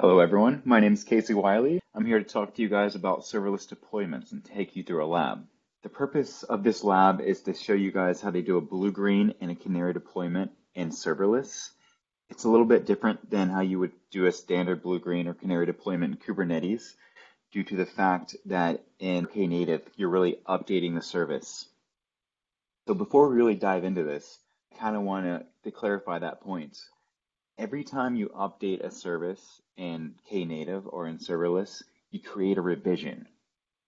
Hello everyone, my name is Casey Wiley. I'm here to talk to you guys about serverless deployments and take you through a lab. The purpose of this lab is to show you guys how they do a blue-green and a canary deployment in serverless. It's a little bit different than how you would do a standard blue-green or canary deployment in Kubernetes due to the fact that in Knative, you're really updating the service. So before we really dive into this, I kind of want to clarify that point. Every time you update a service in Knative or in serverless, you create a revision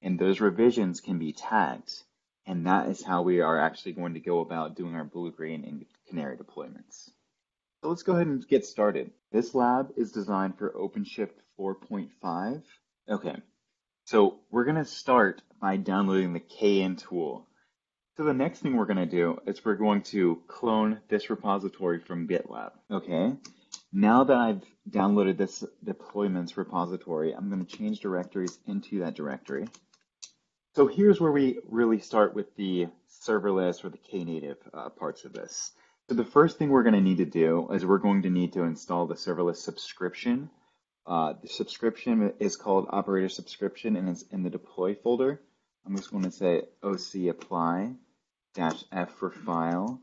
and those revisions can be tagged. And that is how we are actually going to go about doing our blue-green and canary deployments. So let's go ahead and get started. This lab is designed for OpenShift 4.5. Okay, so we're going to start by downloading the KN tool. So the next thing we're going to do is we're going to clone this repository from GitLab. Okay, now that I've downloaded this deployments repository, I'm going to change directories into that directory. So here's where we really start with the serverless or the Knative uh, parts of this. So the first thing we're going to need to do is we're going to need to install the serverless subscription. Uh, the subscription is called operator subscription and it's in the deploy folder. I'm just going to say OC apply dash F for file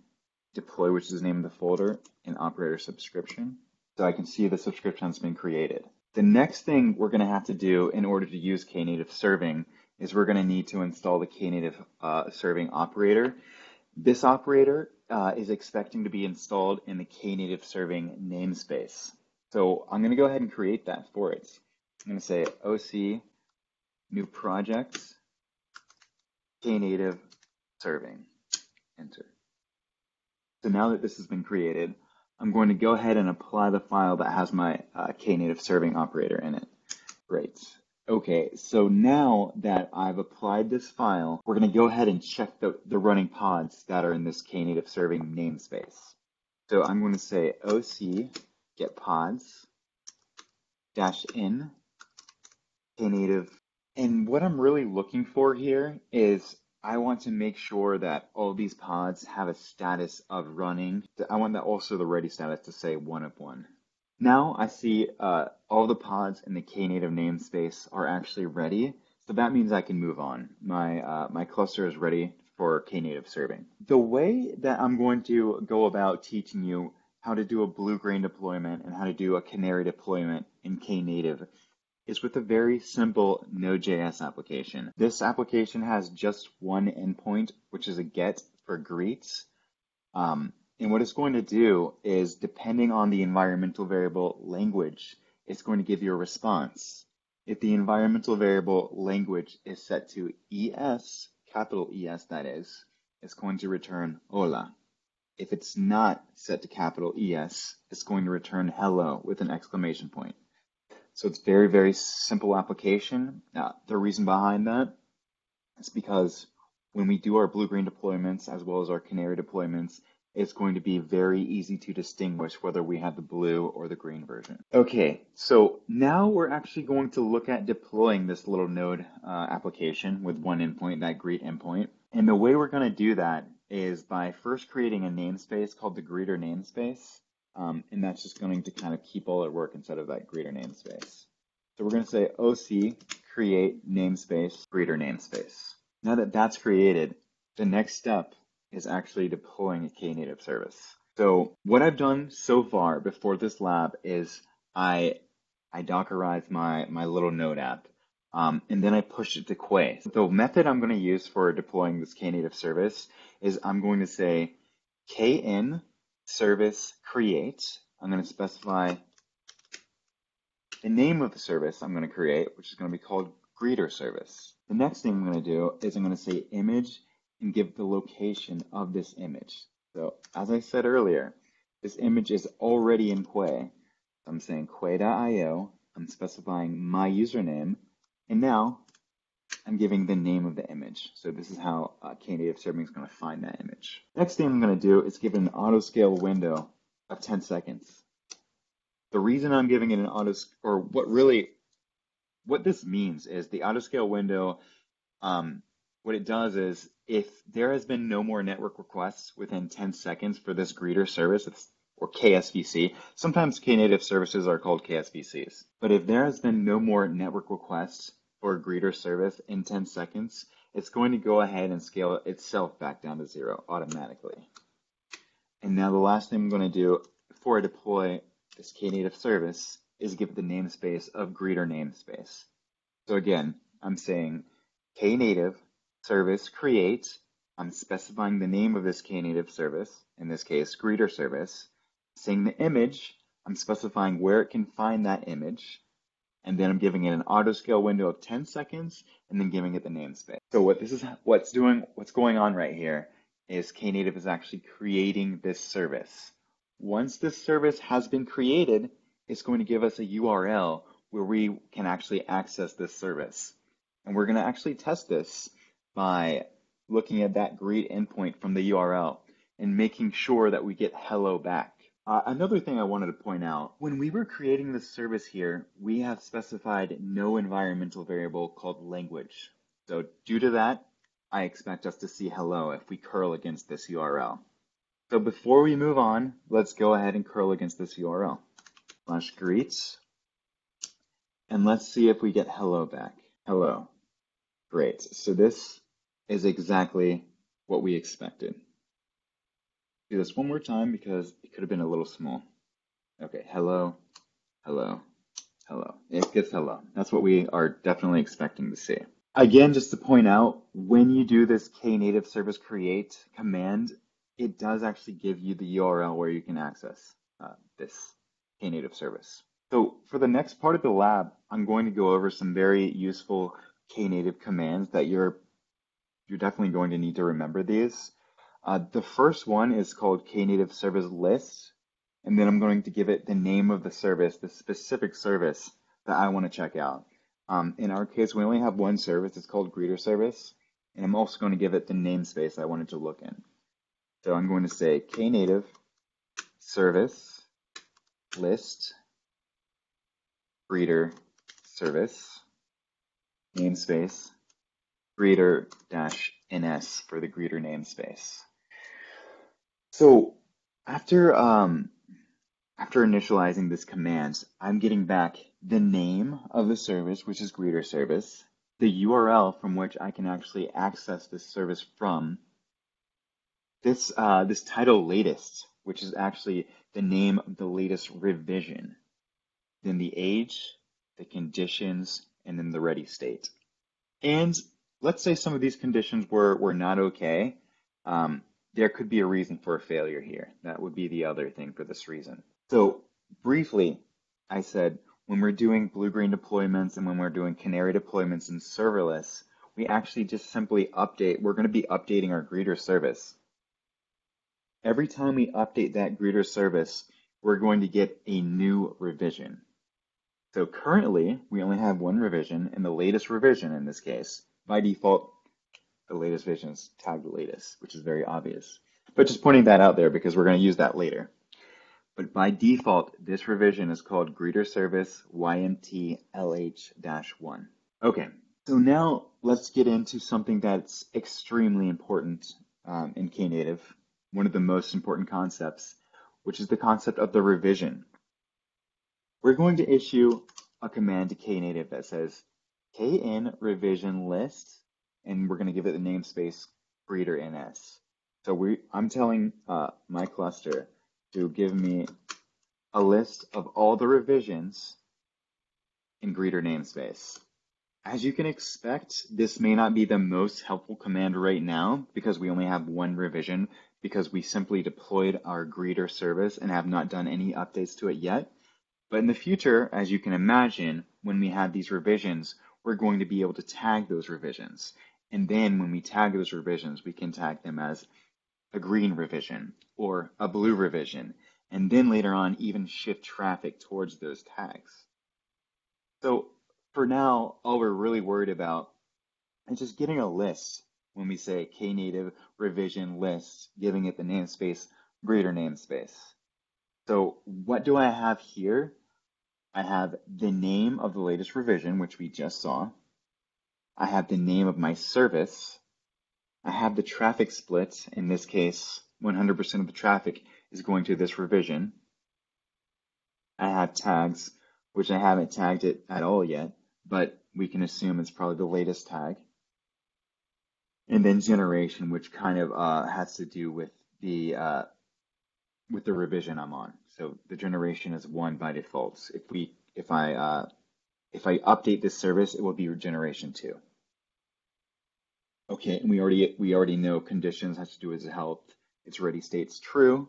deploy, which is the name of the folder, and operator subscription. So I can see the subscription has been created. The next thing we're going to have to do in order to use Knative serving is we're going to need to install the Knative uh, serving operator. This operator uh, is expecting to be installed in the Knative serving namespace. So I'm going to go ahead and create that for it. I'm going to say OC new projects Knative serving. Enter. So now that this has been created, I'm going to go ahead and apply the file that has my uh, Knative serving operator in it. Great. Okay, so now that I've applied this file, we're going to go ahead and check the, the running pods that are in this Knative serving namespace. So I'm going to say OC get pods dash in Knative. And what I'm really looking for here is I want to make sure that all these pods have a status of running. I want that also the ready status to say one of one. Now I see uh, all the pods in the Knative namespace are actually ready. So that means I can move on. My, uh, my cluster is ready for Knative serving. The way that I'm going to go about teaching you how to do a blue-green deployment and how to do a canary deployment in Knative is with a very simple Node.js application. This application has just one endpoint, which is a get for greets. Um, and what it's going to do is, depending on the environmental variable language, it's going to give you a response. If the environmental variable language is set to ES, capital ES that is, it's going to return hola. If it's not set to capital ES, it's going to return hello with an exclamation point. So it's very, very simple application. Now, the reason behind that is because when we do our blue-green deployments as well as our canary deployments, it's going to be very easy to distinguish whether we have the blue or the green version. Okay, so now we're actually going to look at deploying this little node uh, application with one endpoint, that greet endpoint. And the way we're going to do that is by first creating a namespace called the greeter namespace. Um, and that's just going to kind of keep all our work inside of that greeter namespace. So we're going to say OC create namespace greeter namespace. Now that that's created, the next step is actually deploying a Knative service. So what I've done so far before this lab is I I Dockerize my, my little node app. Um, and then I push it to Quay. The method I'm going to use for deploying this Knative service is I'm going to say kn service create. I'm going to specify the name of the service I'm going to create, which is going to be called greeter service. The next thing I'm going to do is I'm going to say image and give the location of this image. So as I said earlier, this image is already in Quay. I'm saying quay.io, I'm specifying my username, and now I'm giving the name of the image. So this is how uh, Knative Serving is going to find that image. Next thing I'm going to do is give it an auto scale window of 10 seconds. The reason I'm giving it an auto, or what really, what this means is the auto scale window um, what it does is if there has been no more network requests within 10 seconds for this greeter service, or KSVC. Sometimes Knative services are called KSVCs. But if there has been no more network requests for greeter service in 10 seconds, it's going to go ahead and scale itself back down to zero automatically. And now the last thing I'm going to do before I deploy this Knative service is give it the namespace of greeter namespace. So again, I'm saying Knative service create. I'm specifying the name of this Knative service, in this case, greeter service. Saying the image, I'm specifying where it can find that image. And then I'm giving it an auto scale window of 10 seconds and then giving it the namespace. So what this is what's doing what's going on right here is Knative is actually creating this service. Once this service has been created, it's going to give us a URL where we can actually access this service. And we're going to actually test this by looking at that greet endpoint from the URL and making sure that we get hello back. Uh, another thing I wanted to point out, when we were creating this service here, we have specified no environmental variable called language. So due to that, I expect us to see hello if we curl against this URL. So before we move on, let's go ahead and curl against this URL. Slash greets. And let's see if we get hello back. Hello. Great. So this is exactly what we expected. Do this one more time because it could have been a little small. Okay, hello, hello, hello. It gets hello. That's what we are definitely expecting to see. Again, just to point out, when you do this knative service create command, it does actually give you the URL where you can access uh, this knative service. So for the next part of the lab, I'm going to go over some very useful knative commands that you're you're definitely going to need to remember these. Uh, the first one is called knative service list, and then I'm going to give it the name of the service, the specific service that I want to check out. Um, in our case, we only have one service. It's called greeter service, and I'm also going to give it the namespace I wanted to look in. So I'm going to say knative service list greeter service namespace greeter-ns for the greeter namespace. So after um, after initializing this command, I'm getting back the name of the service, which is greeter service, the URL from which I can actually access this service from, this uh, this title latest, which is actually the name of the latest revision, then the age, the conditions, and then the ready state. And let's say some of these conditions were, were not okay. Um, there could be a reason for a failure here. That would be the other thing for this reason. So briefly, I said when we're doing blue-green deployments and when we're doing canary deployments in serverless, we actually just simply update. We're going to be updating our greeter service. Every time we update that greeter service, we're going to get a new revision. So currently, we only have one revision, and the latest revision in this case, by default, the latest vision is tagged latest, which is very obvious. But just pointing that out there because we're going to use that later. But by default, this revision is called Greeter Service YMT LH-1. Okay, so now let's get into something that's extremely important um, in Knative, one of the most important concepts, which is the concept of the revision. We're going to issue a command to Knative that says kn revision list and we're going to give it the namespace greeter ns. So we, I'm telling uh, my cluster to give me a list of all the revisions in greeter namespace. As you can expect, this may not be the most helpful command right now because we only have one revision because we simply deployed our greeter service and have not done any updates to it yet. But in the future, as you can imagine, when we have these revisions, we're going to be able to tag those revisions. And then when we tag those revisions, we can tag them as a green revision or a blue revision, and then later on even shift traffic towards those tags. So for now, all we're really worried about is just getting a list when we say knative revision list, giving it the namespace greeter namespace. So what do I have here? I have the name of the latest revision, which we just saw. I have the name of my service. I have the traffic split. In this case, 100% of the traffic is going to this revision. I have tags, which I haven't tagged it at all yet, but we can assume it's probably the latest tag. And then generation, which kind of uh, has to do with the uh, with the revision I'm on. So the generation is one by default. If we if I uh, if I update this service, it will be generation two. Okay, and we already we already know conditions has to do with health. Its ready state's true,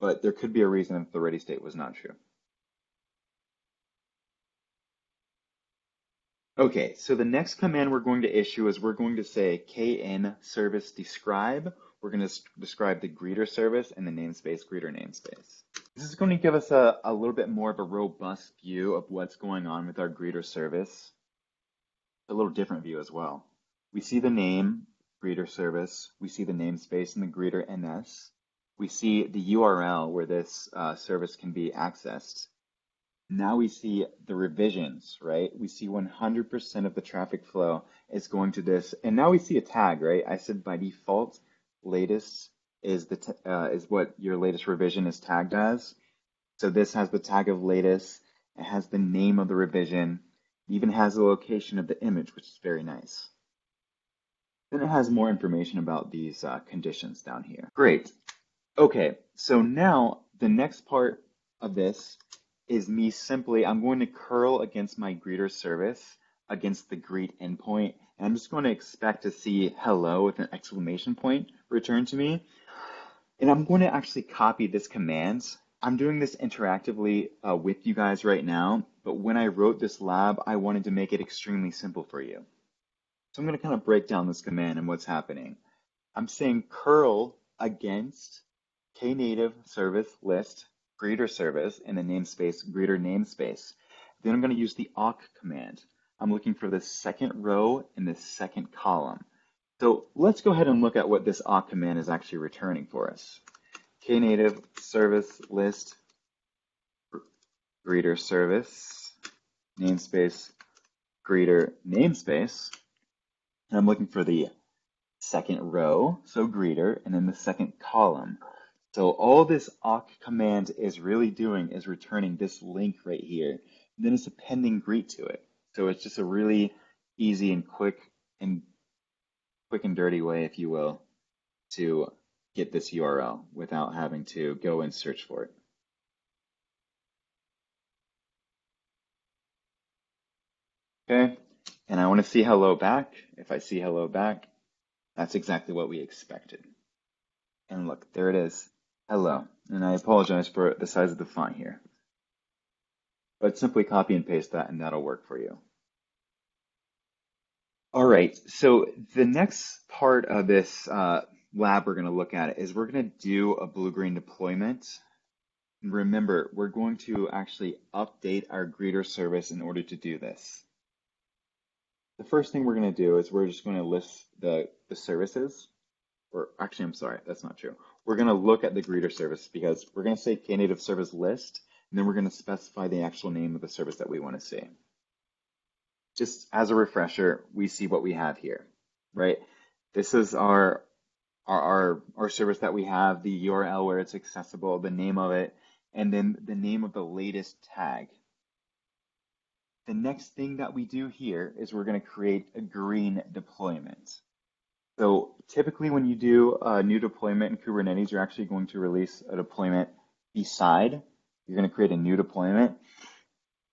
but there could be a reason if the ready state was not true. Okay, so the next command we're going to issue is we're going to say kn service describe. We're going to describe the greeter service and the namespace greeter namespace. This is going to give us a, a little bit more of a robust view of what's going on with our greeter service. A little different view as well. We see the name, greeter service. We see the namespace and the greeter NS. We see the URL where this uh, service can be accessed. Now we see the revisions, right? We see 100% of the traffic flow is going to this. And now we see a tag, right? I said by default, latest is the uh, is what your latest revision is tagged as. So this has the tag of latest. It has the name of the revision. It even has the location of the image, which is very nice. Then it has more information about these uh, conditions down here. Great. Okay, so now the next part of this is me simply, I'm going to curl against my greeter service against the greet endpoint. And I'm just going to expect to see hello with an exclamation point returned to me. And I'm going to actually copy this command. I'm doing this interactively uh, with you guys right now, but when I wrote this lab, I wanted to make it extremely simple for you. So I'm going to kind of break down this command and what's happening. I'm saying curl against knative service list greeter service in the namespace greeter namespace. Then I'm going to use the awk command. I'm looking for the second row in the second column. So let's go ahead and look at what this awk command is actually returning for us. knative service list greeter service namespace greeter namespace. And I'm looking for the second row, so greeter, and then the second column. So all this awk command is really doing is returning this link right here. And then it's appending greet to it. So it's just a really easy and quick and quick and dirty way, if you will, to get this URL without having to go and search for it. Okay, and I want to see hello back. If I see hello back, that's exactly what we expected. And look, there it is. Hello, and I apologize for the size of the font here. But simply copy and paste that and that'll work for you. All right, so the next part of this uh, lab we're going to look at is we're going to do a blue-green deployment. Remember, we're going to actually update our greeter service in order to do this. The first thing we're going to do is we're just going to list the, the services, or actually, I'm sorry, that's not true we're going to look at the greeter service because we're going to say knative service list, and then we're going to specify the actual name of the service that we want to see. Just as a refresher, we see what we have here, right? This is our, our, our, our service that we have, the URL where it's accessible, the name of it, and then the name of the latest tag. The next thing that we do here is we're going to create a green deployment. So typically when you do a new deployment in Kubernetes, you're actually going to release a deployment beside. You're going to create a new deployment.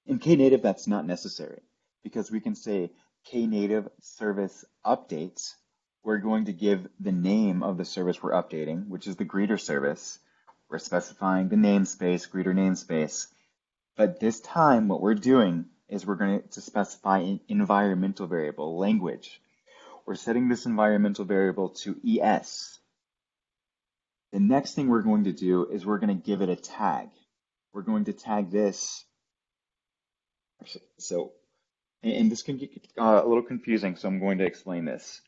In Knative, that's not necessary because we can say Knative service updates. We're going to give the name of the service we're updating, which is the greeter service. We're specifying the namespace, greeter namespace. But this time, what we're doing is we're going to specify an environmental variable, language. We're setting this environmental variable to ES. The next thing we're going to do is we're going to give it a tag. We're going to tag this. So, and this can get uh, a little confusing, so I'm going to explain this.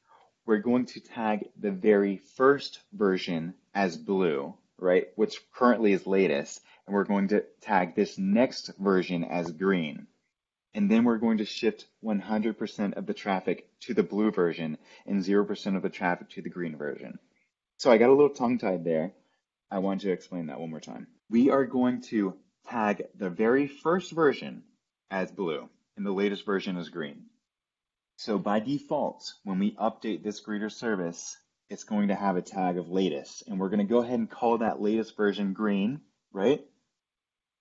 We're going to tag the very first version as blue, right, which currently is latest, and we're going to tag this next version as green and then we're going to shift 100% of the traffic to the blue version and 0% of the traffic to the green version. So I got a little tongue tied there, I want to explain that one more time. We are going to tag the very first version as blue and the latest version is green. So by default, when we update this greeter service, it's going to have a tag of latest. And we're going to go ahead and call that latest version green, right?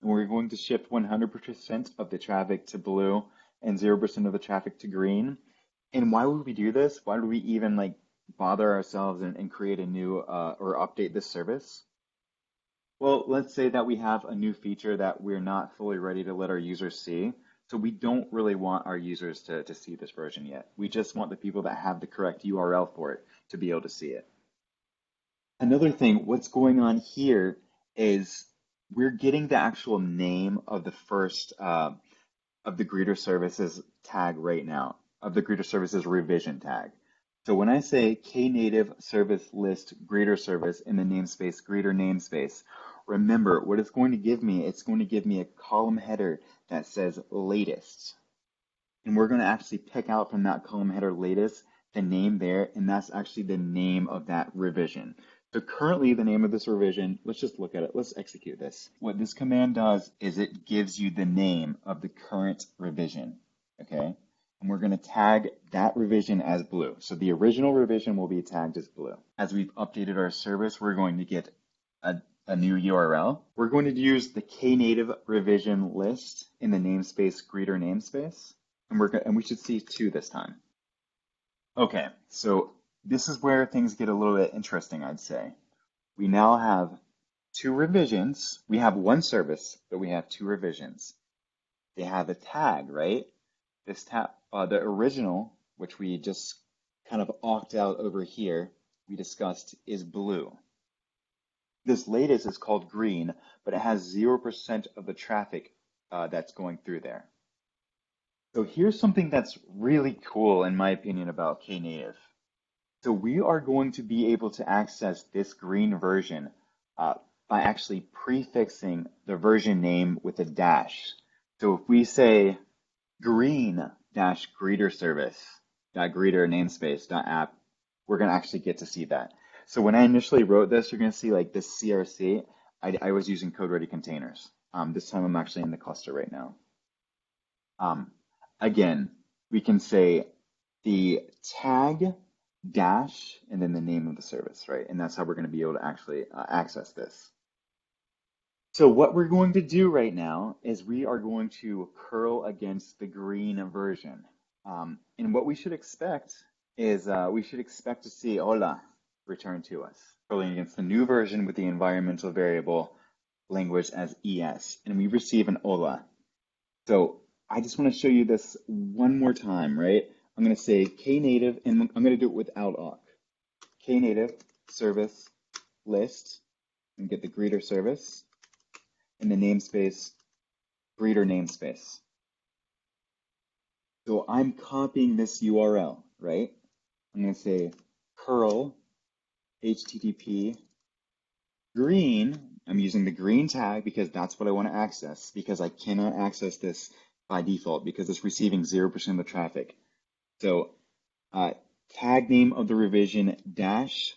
And we're going to shift 100% of the traffic to blue and 0% of the traffic to green. And why would we do this? Why do we even like bother ourselves and, and create a new uh, or update this service? Well, let's say that we have a new feature that we're not fully ready to let our users see. So we don't really want our users to, to see this version yet. We just want the people that have the correct URL for it to be able to see it. Another thing, what's going on here is we're getting the actual name of the first uh, of the greeter services tag right now, of the greeter services revision tag. So when I say knative service list greeter service in the namespace greeter namespace, remember what it's going to give me, it's going to give me a column header that says latest. And we're going to actually pick out from that column header latest the name there, and that's actually the name of that revision. So currently the name of this revision, let's just look at it. Let's execute this. What this command does is it gives you the name of the current revision, okay? And we're gonna tag that revision as blue. So the original revision will be tagged as blue. As we've updated our service, we're going to get a, a new URL. We're going to use the knative revision list in the namespace greeter namespace. And we're and we should see two this time. Okay, so this is where things get a little bit interesting, I'd say. We now have two revisions. We have one service, but we have two revisions. They have a tag, right? This tag, uh, the original, which we just kind of awked out over here, we discussed is blue. This latest is called green, but it has 0% of the traffic uh, that's going through there. So here's something that's really cool, in my opinion, about Knative. So we are going to be able to access this green version uh, by actually prefixing the version name with a dash. So if we say green dash greeter we're going to actually get to see that. So when I initially wrote this, you're going to see like this CRC. I, I was using code ready containers. Um, this time I'm actually in the cluster right now. Um, Again, we can say the tag dash and then the name of the service, right? And that's how we're going to be able to actually uh, access this. So what we're going to do right now is we are going to curl against the green version. Um, and what we should expect is uh, we should expect to see hola return to us, curling against the new version with the environmental variable language as ES. And we receive an hola. So I just want to show you this one more time, right? I'm going to say knative, and I'm going to do it without awk. knative service list, and get the greeter service, and the namespace greeter namespace. So I'm copying this URL, right? I'm going to say curl http green. I'm using the green tag because that's what I want to access because I cannot access this by default because it's receiving 0% of the traffic. So uh, tag name of the revision dash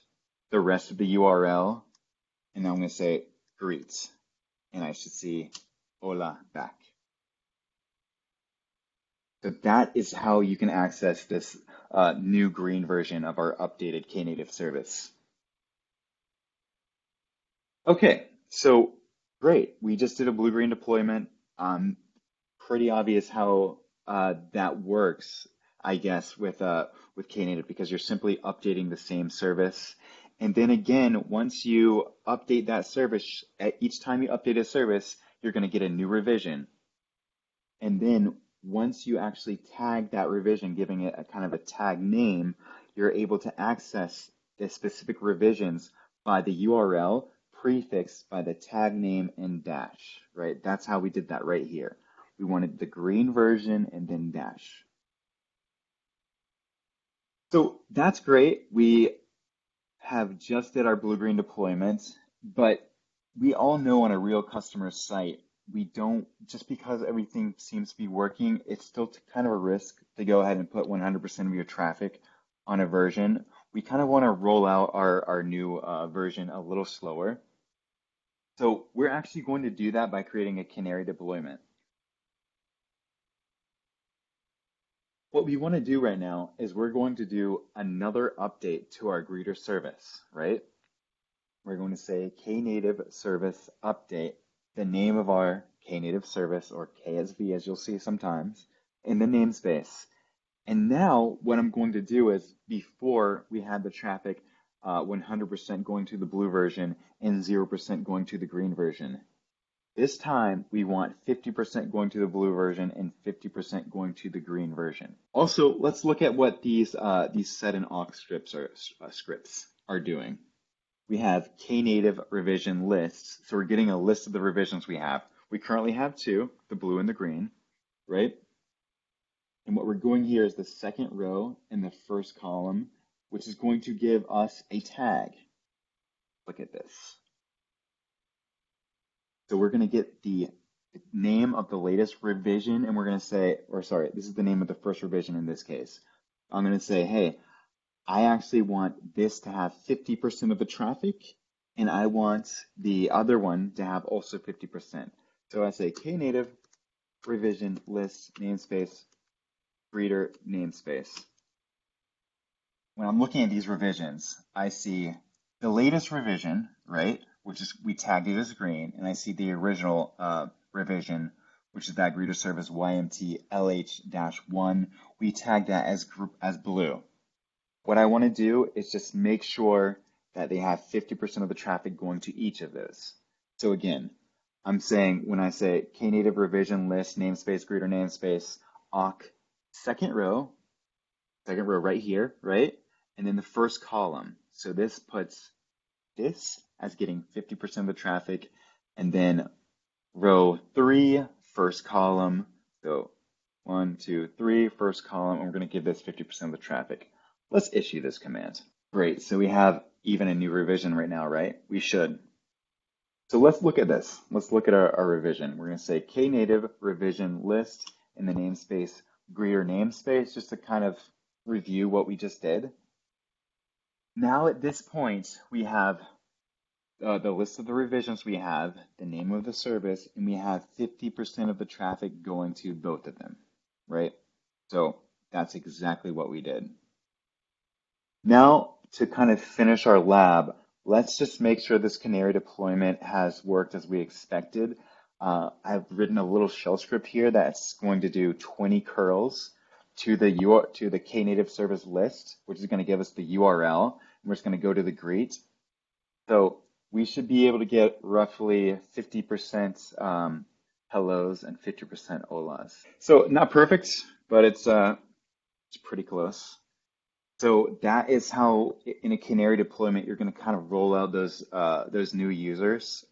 the rest of the URL, and now I'm going to say greets, and I should see hola back. So that is how you can access this uh, new green version of our updated Knative service. Okay, so great. We just did a blue-green deployment. Um, pretty obvious how uh, that works, I guess, with uh, with Knative because you're simply updating the same service. And then again, once you update that service, each time you update a service, you're going to get a new revision. And then once you actually tag that revision, giving it a kind of a tag name, you're able to access the specific revisions by the URL prefixed by the tag name and dash, right? That's how we did that right here. We wanted the green version and then dash. So that's great. We have just did our blue-green deployment, but we all know on a real customer site, we don't, just because everything seems to be working, it's still kind of a risk to go ahead and put 100% of your traffic on a version. We kind of want to roll out our, our new uh, version a little slower. So we're actually going to do that by creating a canary deployment. What we want to do right now is we're going to do another update to our greeter service, right? We're going to say knative service update, the name of our knative service or KSV as you'll see sometimes in the namespace. And now what I'm going to do is before we had the traffic 100% uh, going to the blue version and 0% going to the green version. This time we want 50% going to the blue version and 50% going to the green version. Also, let's look at what these uh, these sed and awk scripts are uh, scripts are doing. We have knative revision lists, so we're getting a list of the revisions we have. We currently have two, the blue and the green, right? And what we're doing here is the second row and the first column which is going to give us a tag. Look at this. So we're going to get the name of the latest revision and we're going to say, or sorry, this is the name of the first revision in this case. I'm going to say, hey, I actually want this to have 50% of the traffic and I want the other one to have also 50%. So I say knative revision list namespace reader namespace when I'm looking at these revisions, I see the latest revision, right, which is we tagged it as green, and I see the original uh, revision, which is that greeter service YMT LH-1. We tagged that as group as blue. What I want to do is just make sure that they have 50% of the traffic going to each of those. So again, I'm saying when I say knative revision list namespace greeter namespace awk second row, second row right here, right? And then the first column. So this puts this as getting 50% of the traffic, and then row three, first column. So one, two, three, first column, and we're going to give this 50% of the traffic. Let's issue this command. Great, so we have even a new revision right now, right? We should. So let's look at this. Let's look at our, our revision. We're going to say knative revision list in the namespace greeter namespace, just to kind of review what we just did. Now at this point, we have uh, the list of the revisions we have, the name of the service, and we have 50% of the traffic going to both of them, right? So that's exactly what we did. Now to kind of finish our lab, let's just make sure this canary deployment has worked as we expected. Uh, I've written a little shell script here that's going to do 20 curls to the U to the knative service list, which is going to give us the URL. We're just going to go to the greet. So we should be able to get roughly 50% um, hellos and 50% olas. So not perfect, but it's uh, it's pretty close. So that is how in a Canary deployment you're going to kind of roll out those uh, those new users,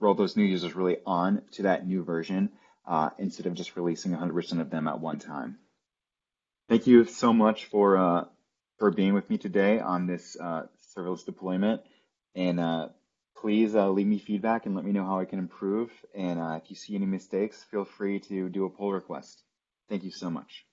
roll those new users really on to that new version uh, instead of just releasing 100% of them at one time. Thank you so much for uh, for being with me today on this uh, serverless deployment. And uh, please uh, leave me feedback and let me know how I can improve. And uh, if you see any mistakes, feel free to do a pull request. Thank you so much.